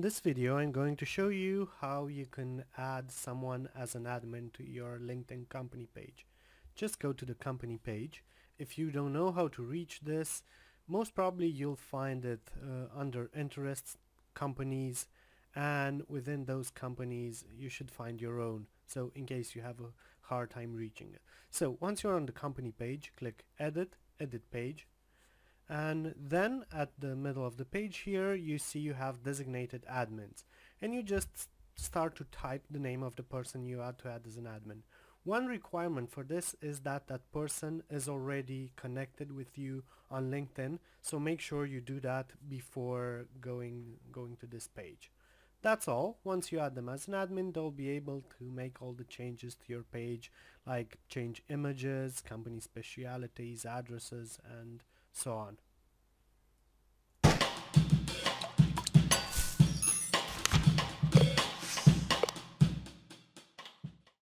this video I'm going to show you how you can add someone as an admin to your LinkedIn company page. Just go to the company page. If you don't know how to reach this, most probably you'll find it uh, under interests, companies, and within those companies you should find your own so in case you have a hard time reaching it. So once you're on the company page, click edit, edit page, and then at the middle of the page here you see you have designated admins and you just start to type the name of the person you want to add as an admin. One requirement for this is that that person is already connected with you on LinkedIn so make sure you do that before going going to this page. That's all. Once you add them as an admin, they'll be able to make all the changes to your page, like change images, company specialities, addresses, and so on.